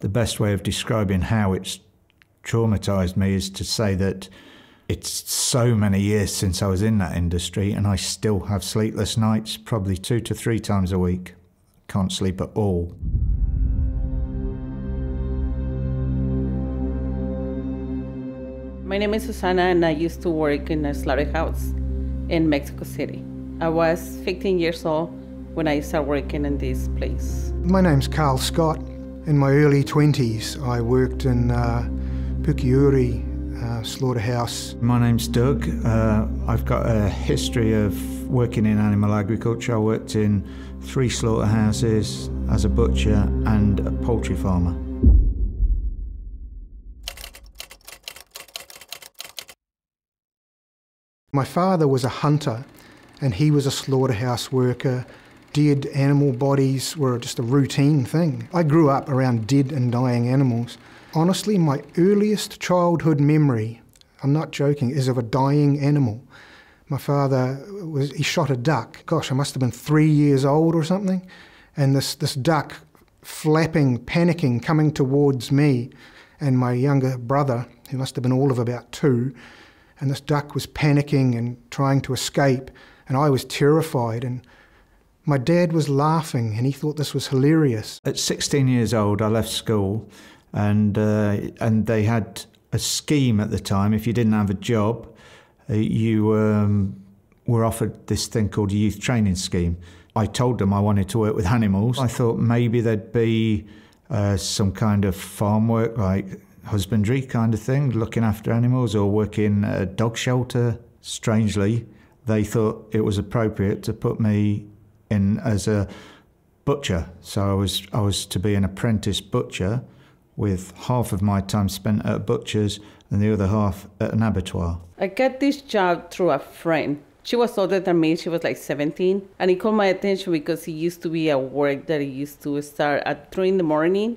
The best way of describing how it's traumatized me is to say that it's so many years since I was in that industry and I still have sleepless nights, probably two to three times a week. Can't sleep at all. My name is Susana and I used to work in a slaughterhouse in Mexico City. I was 15 years old when I started working in this place. My name's Carl Scott. In my early 20s, I worked in uh, Pukeuri uh, slaughterhouse. My name's Doug. Uh, I've got a history of working in animal agriculture. I worked in three slaughterhouses as a butcher and a poultry farmer. My father was a hunter and he was a slaughterhouse worker. Dead animal bodies were just a routine thing. I grew up around dead and dying animals. Honestly, my earliest childhood memory, I'm not joking, is of a dying animal. My father was he shot a duck. Gosh, I must have been three years old or something. And this, this duck flapping, panicking, coming towards me and my younger brother, who must have been all of about two. And this duck was panicking and trying to escape and I was terrified. And my dad was laughing, and he thought this was hilarious. At 16 years old, I left school, and uh, and they had a scheme at the time. If you didn't have a job, uh, you um, were offered this thing called a youth training scheme. I told them I wanted to work with animals. I thought maybe there'd be uh, some kind of farm work, like husbandry kind of thing, looking after animals, or working at a dog shelter. Strangely, they thought it was appropriate to put me in as a butcher. So I was I was to be an apprentice butcher with half of my time spent at butchers and the other half at an abattoir. I got this job through a friend. She was older than me, she was like 17. And it caught my attention because he used to be at work that he used to start at 3 in the morning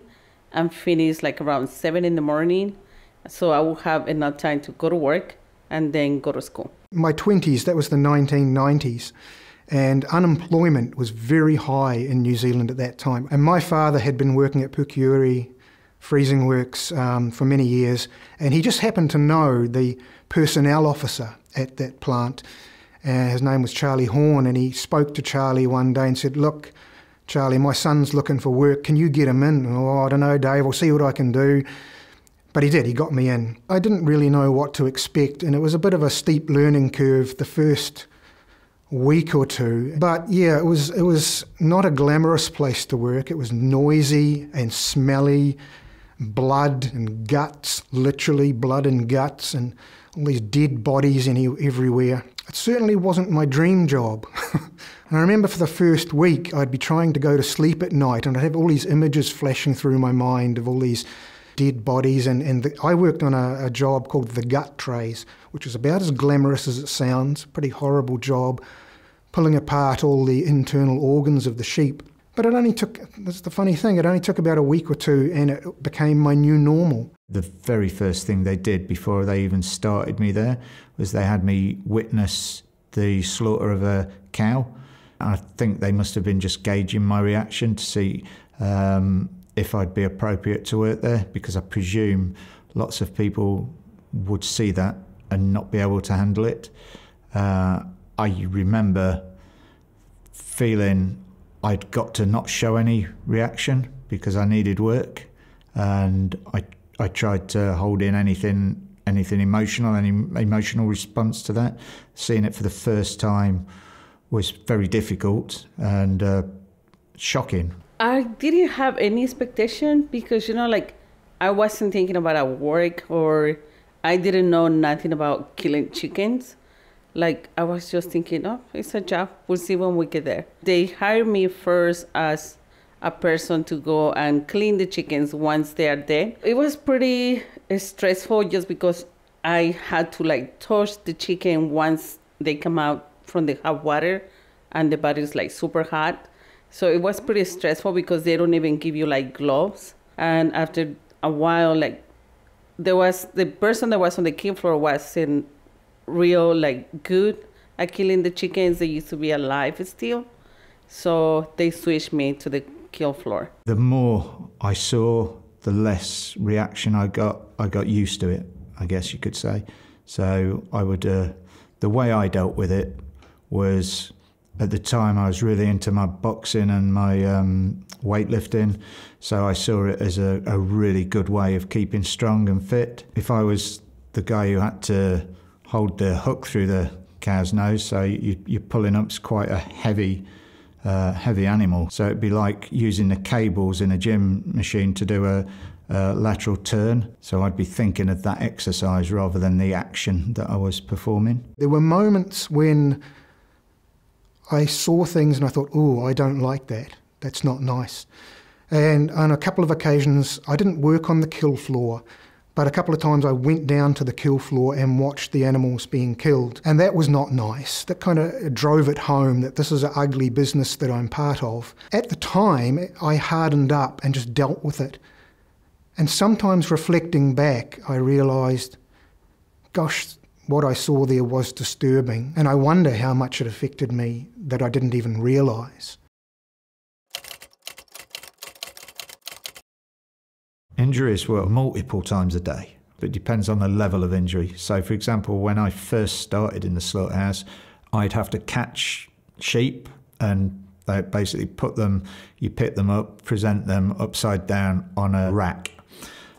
and finish like around 7 in the morning. So I would have enough time to go to work and then go to school. My 20s, that was the 1990s, and unemployment was very high in New Zealand at that time. And my father had been working at Pukeuri freezing works um, for many years, and he just happened to know the personnel officer at that plant. Uh, his name was Charlie Horn, and he spoke to Charlie one day and said, Look, Charlie, my son's looking for work. Can you get him in? Oh, I don't know, Dave. I'll see what I can do. But he did, he got me in. I didn't really know what to expect, and it was a bit of a steep learning curve the first week or two. But yeah, it was it was not a glamorous place to work. It was noisy and smelly, blood and guts, literally blood and guts, and all these dead bodies any, everywhere. It certainly wasn't my dream job. and I remember for the first week, I'd be trying to go to sleep at night, and I'd have all these images flashing through my mind of all these dead bodies. And, and the, I worked on a, a, job called the gut trays, which was about as glamorous as it sounds, pretty horrible job, pulling apart all the internal organs of the sheep. But it only took, that's the funny thing, it only took about a week or two and it became my new normal. The very first thing they did before they even started me there was they had me witness the slaughter of a cow. I think they must have been just gauging my reaction to see um, if I'd be appropriate to work there because I presume lots of people would see that and not be able to handle it. Uh, I remember feeling I'd got to not show any reaction because I needed work, and I I tried to hold in anything anything emotional, any emotional response to that. Seeing it for the first time was very difficult and uh, shocking. I didn't have any expectation because you know, like I wasn't thinking about a work or I didn't know nothing about killing chickens. Like I was just thinking, oh, it's a job. We'll see when we get there. They hired me first as a person to go and clean the chickens once they are dead. It was pretty eh, stressful just because I had to like touch the chicken once they come out from the hot water and the body is like super hot. So it was pretty stressful because they don't even give you like gloves. And after a while, like there was the person that was on the kill floor wasn't real like good at killing the chickens. They used to be alive still. So they switched me to the kill floor. The more I saw the less reaction I got. I got used to it, I guess you could say. So I would, uh, the way I dealt with it was at the time I was really into my boxing and my um, weightlifting, so I saw it as a, a really good way of keeping strong and fit. If I was the guy who had to hold the hook through the cow's nose, so you, you're pulling up quite a heavy, uh, heavy animal. So it'd be like using the cables in a gym machine to do a lateral turn. So I'd be thinking of that exercise rather than the action that I was performing. There were moments when I saw things and I thought, oh, I don't like that. That's not nice. And on a couple of occasions, I didn't work on the kill floor, but a couple of times I went down to the kill floor and watched the animals being killed. And that was not nice. That kind of drove it home that this is an ugly business that I'm part of. At the time, I hardened up and just dealt with it. And sometimes reflecting back, I realised, gosh, what I saw there was disturbing, and I wonder how much it affected me that I didn't even realise. Injuries were multiple times a day. It depends on the level of injury. So, for example, when I first started in the slaughterhouse, I'd have to catch sheep and they basically put them, you pick them up, present them upside down on a rack.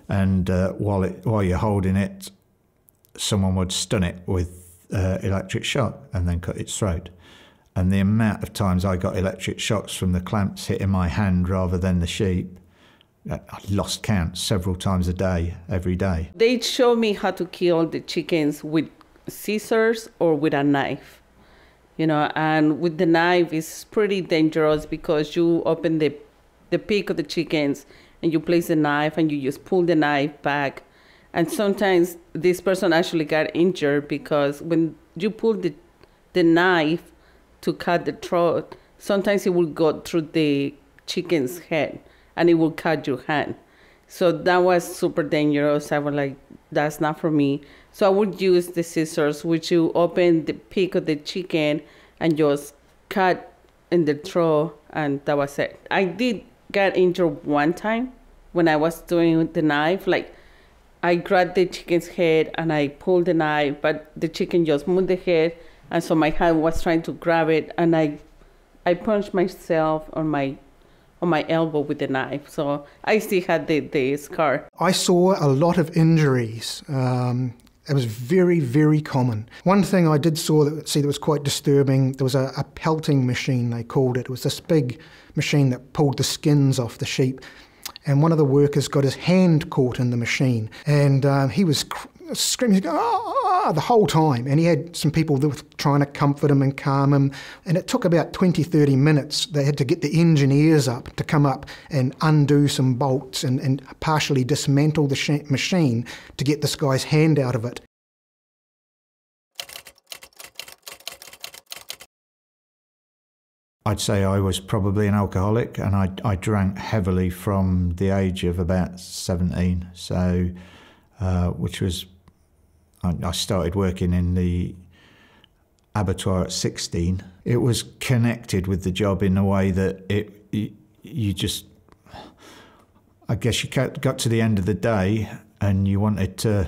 And uh, while, it, while you're holding it, someone would stun it with uh, electric shock and then cut its throat. And the amount of times I got electric shocks from the clamps hitting my hand rather than the sheep, I lost count several times a day, every day. They'd show me how to kill the chickens with scissors or with a knife. You know, and with the knife, it's pretty dangerous because you open the the peak of the chickens and you place the knife and you just pull the knife back and sometimes this person actually got injured because when you pull the, the knife to cut the throat, sometimes it will go through the chicken's head and it will cut your hand. So that was super dangerous. I was like, that's not for me. So I would use the scissors, which you open the peak of the chicken and just cut in the throat, and that was it. I did get injured one time when I was doing the knife, like I grabbed the chicken's head and I pulled the knife, but the chicken just moved the head, and so my hand was trying to grab it, and I, I punched myself on my, on my elbow with the knife. So I still had the, the scar. I saw a lot of injuries. Um, it was very, very common. One thing I did saw that, see that was quite disturbing. There was a, a pelting machine. They called it. It was this big machine that pulled the skins off the sheep and one of the workers got his hand caught in the machine, and uh, he was cr- screaming going, ah, the whole time. And he had some people trying to comfort him and calm him. And it took about 20, 30 minutes. They had to get the engineers up to come up and undo some bolts and, and partially dismantle the machine to get this guy's hand out of it. I'd say I was probably an alcoholic, and I, I drank heavily from the age of about 17. So, uh, which was, I, started working in the abattoir at 16. It was connected with the job in a way that it, it you just, I guess you got to the end of the day and you wanted to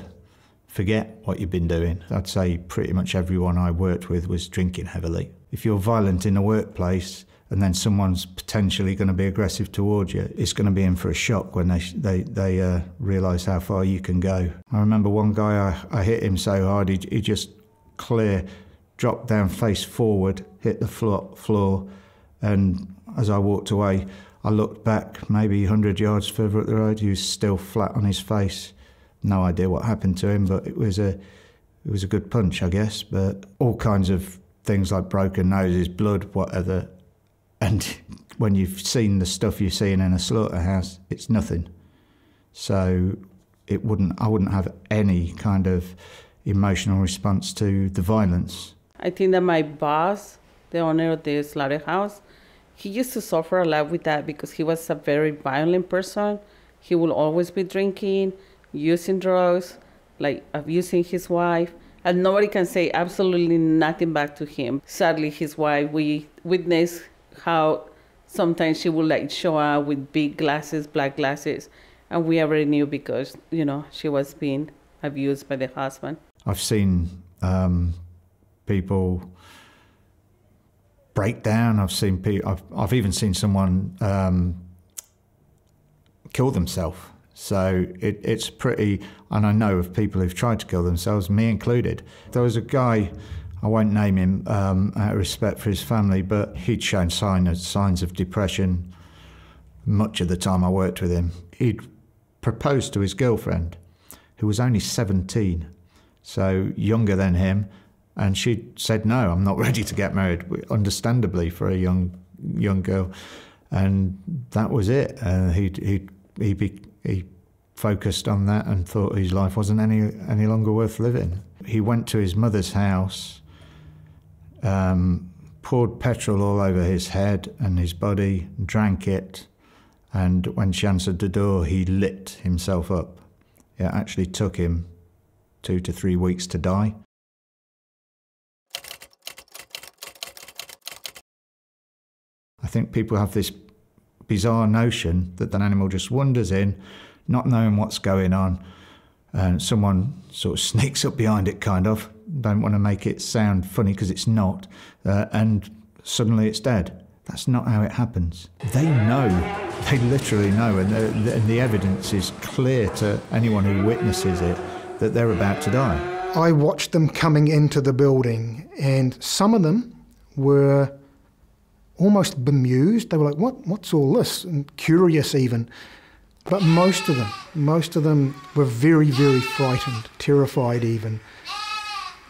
forget what you've been doing. I'd say pretty much everyone I worked with was drinking heavily if you're violent in a workplace and then someone's potentially going to be aggressive towards you, it's going to be in for a shock when they they they uh, realise how far you can go. I remember one guy I, I hit him so hard he, he just clear dropped down face forward, hit the floor, floor, and as I walked away, I looked back maybe 100 yards further up the road. He was still flat on his face. No idea what happened to him, but it was a it was a good punch, I guess. But all kinds of things like broken noses, blood, whatever. And when you've seen the stuff you're seeing in a slaughterhouse, it's nothing. So it wouldn't. I wouldn't have any kind of emotional response to the violence. I think that my boss, the owner of the slaughterhouse, he used to suffer a lot with that because he was a very violent person. He will always be drinking, using drugs, like abusing his wife and nobody can say absolutely nothing back to him. Sadly, his wife, we witnessed how sometimes she would like show up with big glasses, black glasses, and we already knew because you know she was being abused by the husband. I've seen um, people break down. I've seen people. I've, I've even seen someone um, kill themselves. So it, it's pretty. And I know of people who've tried to kill themselves, me included. There was a guy. I won't name him um, out of respect for his family, but he'd shown sign of, signs of depression much of the time I worked with him. He'd proposed to his girlfriend, who was only 17, so younger than him, and she said, "No, I'm not ready to get married." Understandably, for a young young girl, and that was it. Uh, he he he be, he focused on that and thought his life wasn't any any longer worth living. He went to his mother's house, um, poured petrol all over his head and his body, drank it, and when she answered the door, he lit himself up. It actually took him two to three weeks to die. I think people have this bizarre notion that an animal just wanders in, not knowing what's going on, and someone sort of sneaks up behind it, kind of. Don't want to make it sound funny because it's not, uh, and suddenly it's dead. That's not how it happens. They know, they literally know, and the, and the evidence is clear to anyone who witnesses it that they're about to die. I watched them coming into the building, and some of them were almost bemused. They were like, "What? What's all this?" and curious even. But most of them, most of them were very, very frightened, terrified even.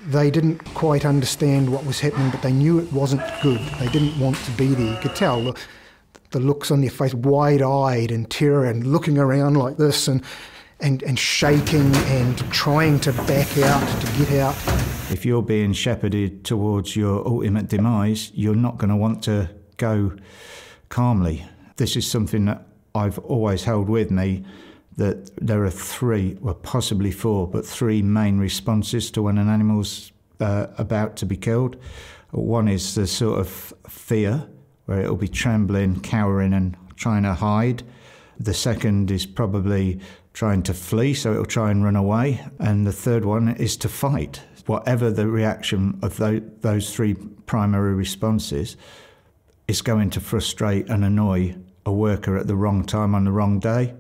They didn't quite understand what was happening, but they knew it wasn't good. They didn't want to be there. You could tell the, the looks on their face, wide-eyed in terror, and looking around like this, and and, and shaking and trying to back out, to get out. If you're being shepherded towards your ultimate demise, you're not going to want to go calmly. This is something that I've always held with me that there are three, well, possibly four, but three main responses to when an animal's uh, about to be killed. One is the sort of fear, where it'll be trembling, cowering, and trying to hide. The second is probably trying to flee, so it'll try and run away. And the third one is to fight. Whatever the reaction of those three primary responses, is going to frustrate and annoy a worker at the wrong time on the wrong day.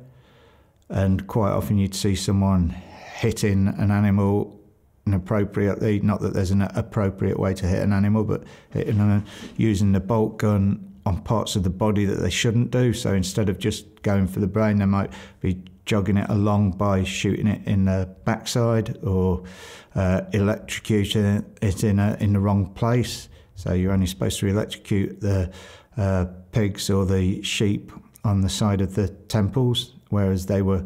And quite often you'd see someone hitting an animal inappropriately. Not that there's an appropriate way to hit an animal, but hitting a, using the bolt gun on parts of the body that they shouldn't do. So instead of just going for the brain, they might be jogging it along by shooting it in the backside or uh, electrocuting it in a, in the wrong place. So you're only supposed to electrocute the uh, pigs or the sheep on the side of the temples, whereas they were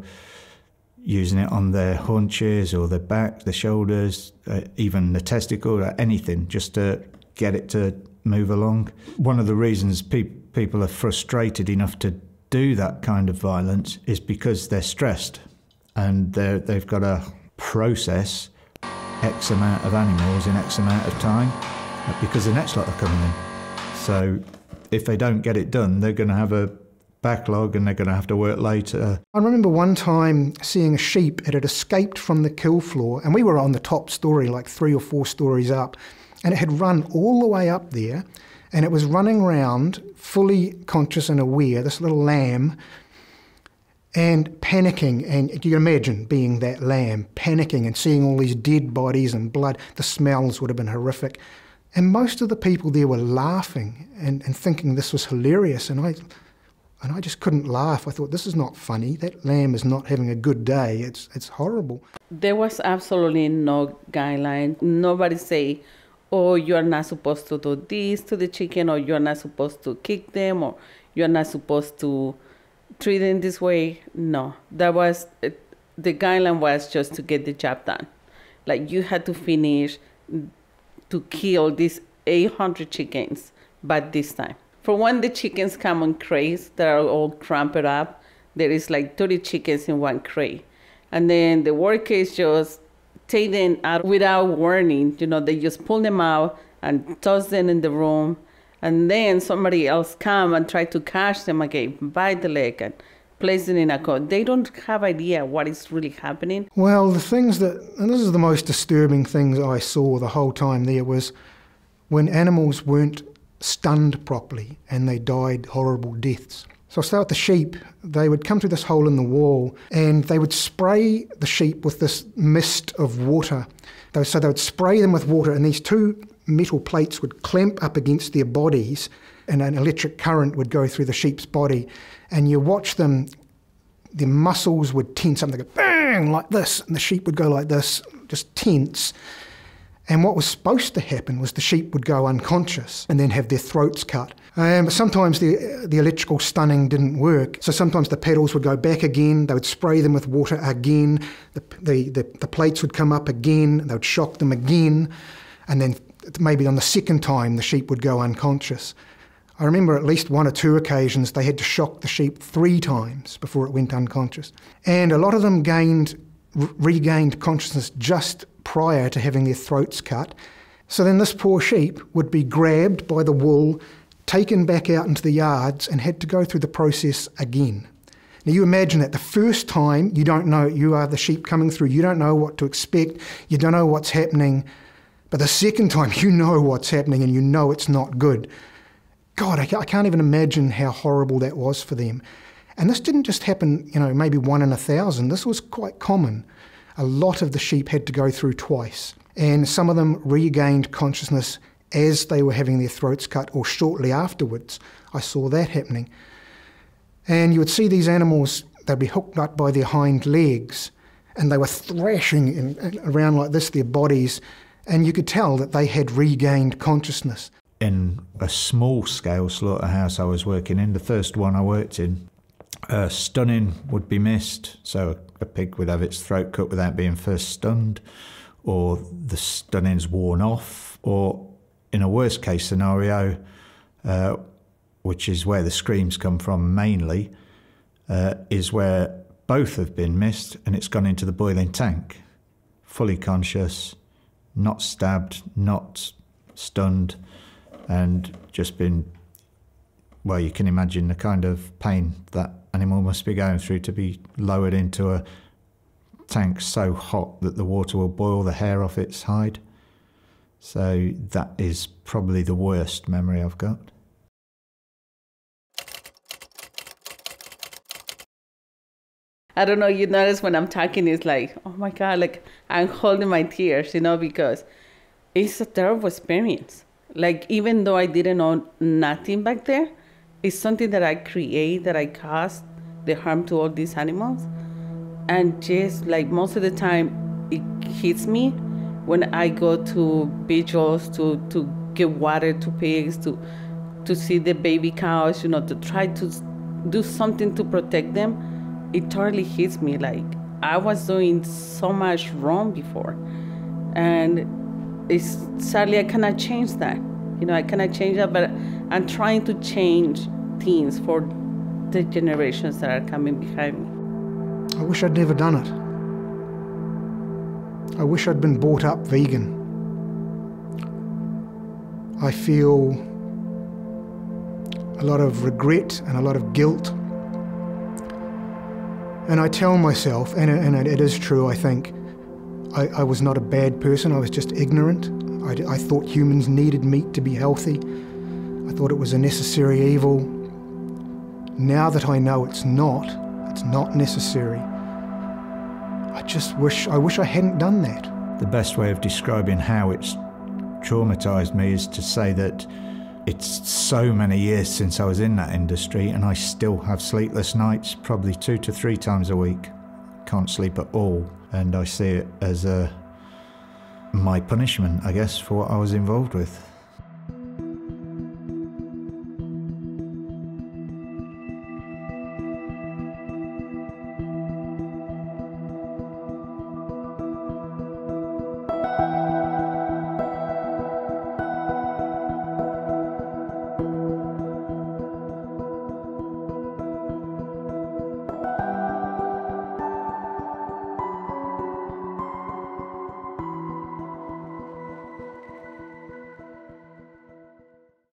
using it on their haunches or their back, the shoulders, uh, even the testicle, anything, just to get it to move along. One of the reasons pe- people are frustrated enough to do that kind of violence is because they're stressed and they they've got to process X amount of animals in X amount of time because the next lot are coming in. So if they don't get it done, they're going to have a backlog and they're going to have to work later. I remember one time seeing a sheep, it had escaped from the kill floor, and we were on the top story, like three or four stories up, and it had run all the way up there, and it was running around, fully conscious and aware, this little lamb, and panicking. And you can imagine being that lamb, panicking and seeing all these dead bodies and blood. The smells would have been horrific. And most of the people there were laughing and, and thinking this was hilarious. And I, and I just couldn't laugh. I thought, this is not funny. That lamb is not having a good day. It's, it's horrible. There was absolutely no guideline. Nobody say, oh, you're not supposed to do this to the chicken, or you're not supposed to kick them, or you're not supposed to treat them this way. No, that was, the guideline was just to get the job done. Like you had to finish to kill these 800 chickens by this time. For when the chickens come on crates that are all cramped up, there is like 30 chickens in one crate. And then the workers just take them out without warning. You know, they just pull them out and toss them in the room. And then somebody else come and try to catch them again by the leg and placed in a code. They don't have idea what is really happening. Well, the things that, and this is the most disturbing things I saw the whole time there was when animals weren't stunned properly and they died horrible deaths. So I'll start with the sheep. They would come through this hole in the wall and they would spray the sheep with this mist of water. So they would spray them with water, and these two metal plates would clamp up against their bodies, and an electric current would go through the sheep's body. And you watch them, their muscles would tense up, they go bang like this, and the sheep would go like this, just tense. And what was supposed to happen was the sheep would go unconscious and then have their throats cut. Um, sometimes the, the electrical stunning didn't work, so sometimes the pedals would go back again, they would spray them with water again, the, the, the, the plates would come up again, they would shock them again, and then maybe on the second time the sheep would go unconscious. I remember at least one or two occasions they had to shock the sheep three times before it went unconscious. And a lot of them gained, regained consciousness just prior to having their throats cut. So then this poor sheep would be grabbed by the wool, taken back out into the yards, and had to go through the process again. Now you imagine that the first time you don't know, you are the sheep coming through, you don't know what to expect, you don't know what's happening, but the second time you know what's happening and you know it's not good. God, I can't even imagine how horrible that was for them. And this didn't just happen, you know, maybe one in a thousand. This was quite common a lot of the sheep had to go through twice, and some of them regained consciousness as they were having their throats cut or shortly afterwards. I saw that happening. And you would see these animals, they'd be hooked up by their hind legs, and they were thrashing in, around like this, their bodies, and you could tell that they had regained consciousness. In a small scale slaughterhouse I was working in, the first one I worked in, uh, stunning would be missed, so a, pig would have its throat cut without being first stunned, or the stunning's worn off, or in a worst case scenario, uh, which is where the screams come from mainly, uh, is where both have been missed and it's gone into the boiling tank, fully conscious, not stabbed, not stunned, and just been well, you can imagine the kind of pain that animal must be going through to be lowered into a tank so hot that the water will boil the hair off its hide. So that is probably the worst memory I've got. I don't know, you notice when I'm talking, it's like, oh my God, like I'm holding my tears, you know, because it's a terrible experience. Like, even though I didn't know nothing back there, it's something that I create, that I cause the harm to all these animals. And just like most of the time, it hits me when I go to vigils to, to give water to pigs, to, to see the baby cows, you know, to try to do something to protect them. It totally hits me like I was doing so much wrong before. And it's sadly I cannot change that. You know, I cannot change that, but I'm trying to change things for the generations that are coming behind me. I wish I'd never done it. I wish I'd been brought up vegan. I feel a lot of regret and a lot of guilt. And I tell myself, and, and it is true, I think, I, I was not a bad person, I was just ignorant. I, I thought humans needed meat to be healthy. I thought it was a necessary evil. Now that I know it's not, it's not necessary, I just wish I wish I hadn't done that. The best way of describing how it's traumatized me is to say that it's so many years since I was in that industry and I still have sleepless nights, probably two to three times a week. Can't sleep at all. And I see it as a my punishment, I guess, for what I was involved with.